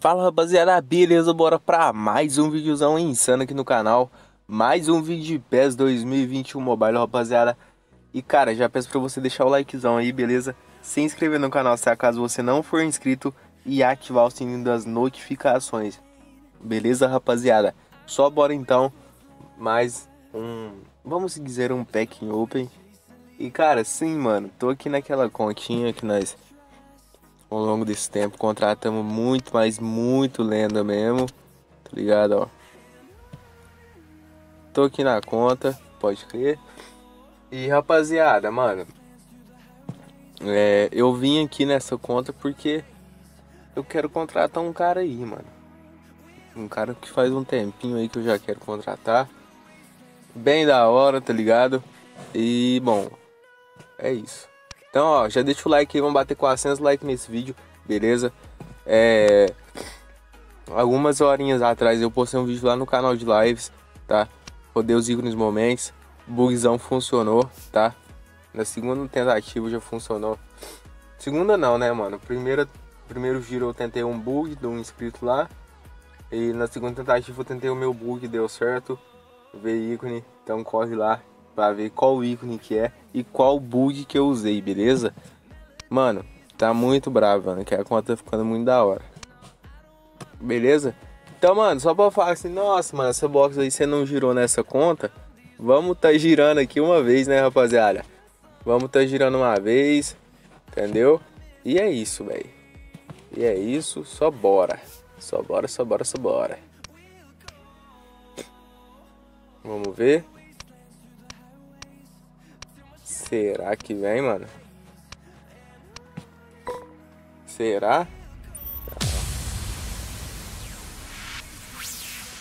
Fala rapaziada, beleza? Bora pra mais um videozão insano aqui no canal Mais um vídeo de PES 2021 Mobile, rapaziada E cara, já peço pra você deixar o likezão aí, beleza? Se inscrever no canal se acaso você não for inscrito E ativar o sininho das notificações Beleza, rapaziada? Só bora então Mais um, vamos dizer um packing open E cara, sim mano, tô aqui naquela continha que nós ao longo desse tempo. Contratamos muito, mas muito lenda mesmo. Tá ligado, ó. Tô aqui na conta, pode crer. E rapaziada, mano. É, eu vim aqui nessa conta porque eu quero contratar um cara aí, mano. Um cara que faz um tempinho aí que eu já quero contratar. Bem da hora, tá ligado? E bom, é isso. Então, ó, já deixa o like aí, vamos bater 400 likes nesse vídeo, beleza? É... Algumas horinhas atrás eu postei um vídeo lá no canal de lives, tá? Rodei os ícones momentos, bugzão funcionou, tá? Na segunda tentativa já funcionou. Segunda não, né, mano? Primeira, primeiro giro eu tentei um bug de um inscrito lá. E na segunda tentativa eu tentei o meu bug, deu certo. Veio ícone, então corre lá para ver qual ícone que é e qual bug que eu usei, beleza? Mano, tá muito bravo, mano, que a conta tá ficando muito da hora. Beleza? Então, mano, só pra falar assim, nossa, mano, essa box aí você não girou nessa conta, vamos tá girando aqui uma vez, né, rapaziada? Vamos tá girando uma vez, entendeu? E é isso, velho. E é isso, só bora. Só bora, só bora, só bora. Vamos ver. Será que vem, mano? Será?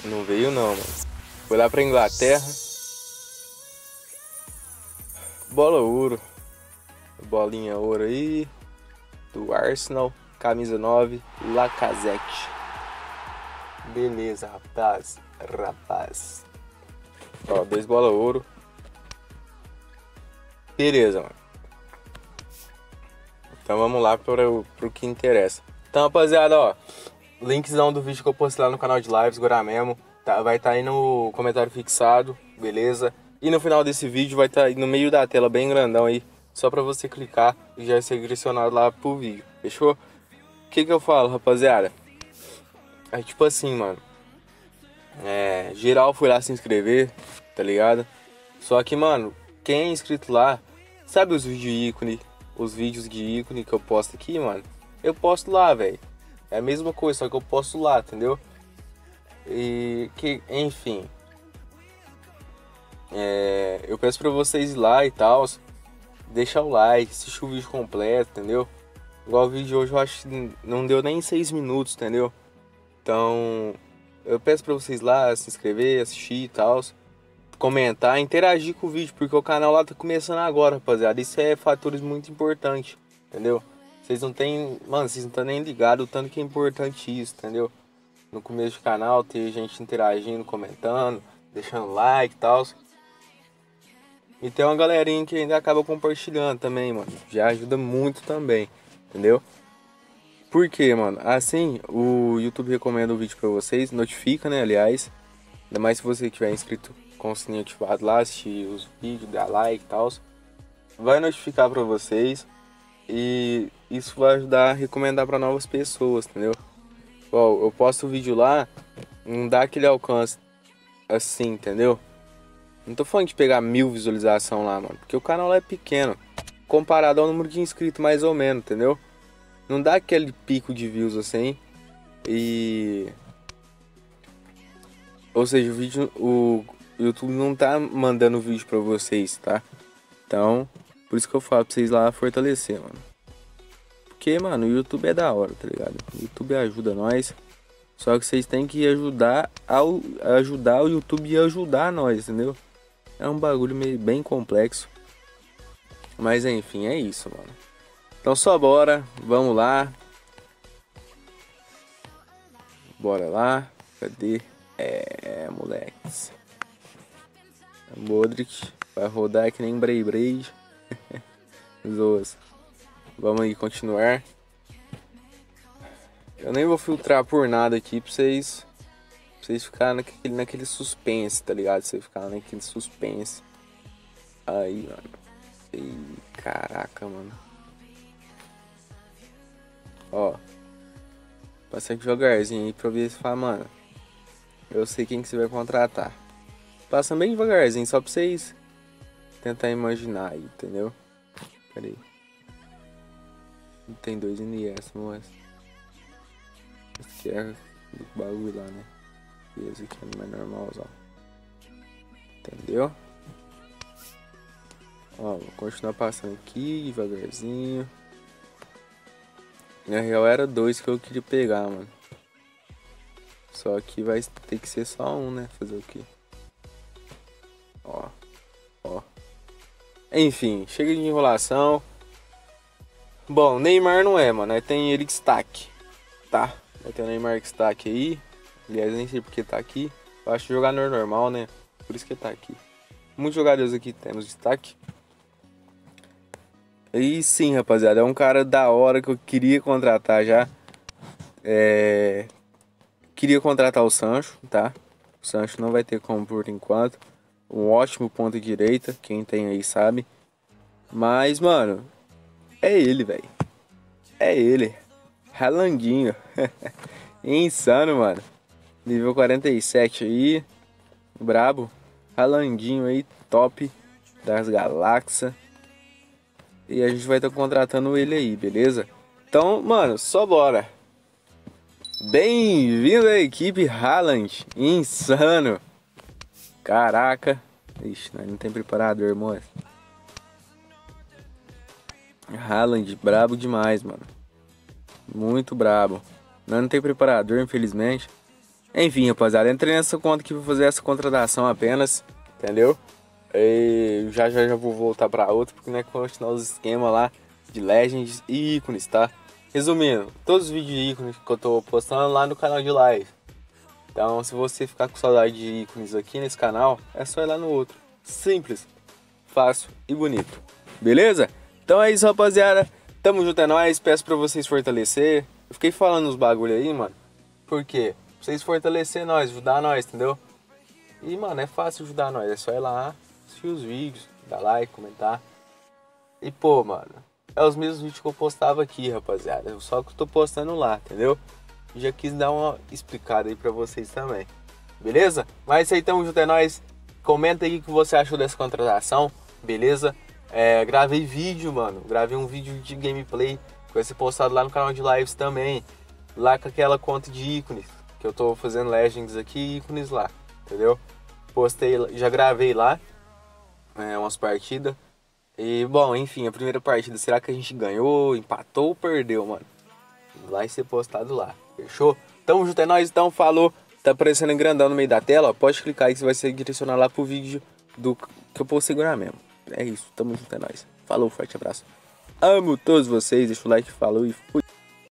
Não veio não, mano. Foi lá pra Inglaterra. Bola ouro. Bolinha ouro aí. Do Arsenal. Camisa 9. Lacazette. Beleza, rapaz. Rapaz. Ó, dois bola ouro. Beleza, mano. Então vamos lá para o que interessa. Então, rapaziada, ó. Linkzão do vídeo que eu postei lá no canal de lives, agora mesmo. Tá, vai estar tá aí no comentário fixado, beleza? E no final desse vídeo vai estar tá aí no meio da tela, bem grandão aí. Só pra você clicar e já ser direcionado lá pro vídeo, fechou? O que que eu falo, rapaziada? É tipo assim, mano. É, geral foi lá se inscrever, tá ligado? Só que, mano, quem é inscrito lá Sabe os vídeos ícone, os vídeos de ícone que eu posto aqui, mano? Eu posto lá, velho. É a mesma coisa, só que eu posto lá, entendeu? E que, enfim. É, eu peço pra vocês ir lá e tal. Deixar o like, assistir o vídeo completo, entendeu? Igual o vídeo de hoje eu acho que não deu nem 6 minutos, entendeu? Então, eu peço pra vocês lá se inscrever, assistir e tal comentar, interagir com o vídeo, porque o canal lá tá começando agora, rapaziada. Isso é fatores muito importantes, entendeu? Vocês não tem, mano, vocês não estão nem ligados o tanto que é importante isso, entendeu? No começo do canal ter gente interagindo, comentando, deixando like e tal. E tem uma galerinha que ainda acaba compartilhando também, mano. Já ajuda muito também, entendeu? Por quê, mano? Assim, o YouTube recomenda o vídeo pra vocês, notifica, né, aliás. Ainda mais se você tiver inscrito com o sininho ativado lá, assistir os vídeos, dar like e tal, vai notificar para vocês e isso vai ajudar a recomendar para novas pessoas, entendeu? Bom, eu posto o vídeo lá, não dá aquele alcance assim, entendeu? Não tô falando de pegar mil visualização lá, mano, porque o canal lá é pequeno, comparado ao número de inscritos mais ou menos, entendeu? Não dá aquele pico de views assim e ou seja, o vídeo, o, o YouTube não tá mandando vídeo pra vocês, tá? Então, por isso que eu falo pra vocês lá fortalecer, mano. Porque, mano, o YouTube é da hora, tá ligado? O YouTube ajuda nós. Só que vocês têm que ajudar ao ajudar o YouTube e ajudar nós, entendeu? É um bagulho meio bem complexo. Mas enfim, é isso, mano. Então só bora, vamos lá. Bora lá. Cadê? É, moleques. Modric vai rodar que nem Brei Brei. Zoas. Vamos aí continuar. Eu nem vou filtrar por nada aqui pra vocês. Pra vocês ficarem naquele, naquele suspense, tá ligado? Você ficar naquele suspense. Aí, mano. E, caraca, mano. Ó. Passa devagarzinho aí pra ver se fala, mano. Eu sei quem que você vai contratar. Passa bem devagarzinho, só pra vocês tentar imaginar aí, entendeu? Pera aí. Tem dois NS, moça. Esse aqui é do bagulho lá, né? E esse aqui é mais normalzão. Entendeu? Ó, vou continuar passando aqui devagarzinho. Na real era dois que eu queria pegar, mano. Só que vai ter que ser só um, né? Fazer o quê? Ó. Ó. Enfim, chega de enrolação. Bom, Neymar não é, mano. Tem Eric Stack. Tá? Vai ter o Neymar que está aqui aí. Aliás, nem sei porque tá aqui. Eu acho que jogador normal, né? Por isso que tá aqui. Muitos jogadores aqui temos destaque. E sim, rapaziada, é um cara da hora que eu queria contratar já. É... Queria contratar o Sancho, tá? O Sancho não vai ter como por enquanto. Um ótimo ponto de direita, quem tem aí sabe. Mas, mano, é ele, velho. É ele. Ralandinho. Insano, mano. Nível 47 aí. Brabo. Ralandinho aí, top das galáxias. E a gente vai estar tá contratando ele aí, beleza? Então, mano, só bora. Bem-vindo à equipe Haaland. Insano. Caraca. Ixi, não tem preparador, moço. Haaland, brabo demais, mano. Muito brabo. Não, não tem preparador, infelizmente. Enfim, rapaziada, entrei nessa conta aqui pra fazer essa contratação apenas, entendeu? E já já já vou voltar pra outra, porque não é continuar os esquemas lá de Legends e ícones, tá? Resumindo, todos os vídeos de ícones que eu tô postando lá no canal de live. Então, se você ficar com saudade de ícones aqui nesse canal, é só ir lá no outro. Simples, fácil e bonito. Beleza? Então é isso, rapaziada. Tamo junto, é nóis. Peço pra vocês fortalecer. Eu fiquei falando uns bagulho aí, mano. Por quê? Pra vocês fortalecer nós, ajudar nós, entendeu? E, mano, é fácil ajudar nós. É só ir lá, assistir os vídeos, dar like, comentar. E, pô, mano, é os mesmos vídeos que eu postava aqui, rapaziada. Só que eu tô postando lá, entendeu? Já quis dar uma explicada aí pra vocês também. Beleza? Mas aí, tamo junto, é nóis. Comenta aí o que você achou dessa contratação, beleza? É, gravei vídeo, mano. Gravei um vídeo de gameplay que vai ser postado lá no canal de lives também. Lá com aquela conta de ícones. Que eu tô fazendo Legends aqui e ícones lá. Entendeu? Postei, já gravei lá. É, umas partidas. E, bom, enfim, a primeira partida, será que a gente ganhou, empatou ou perdeu, mano? Vai ser postado lá, fechou? Tamo junto, é nóis, então, falou. Tá aparecendo em grandão no meio da tela, ó, pode clicar aí que você vai ser direcionado lá pro vídeo do que eu vou segurar mesmo. É isso, tamo junto, é nóis. Falou, forte abraço. Amo todos vocês, deixa o like, falou e fui.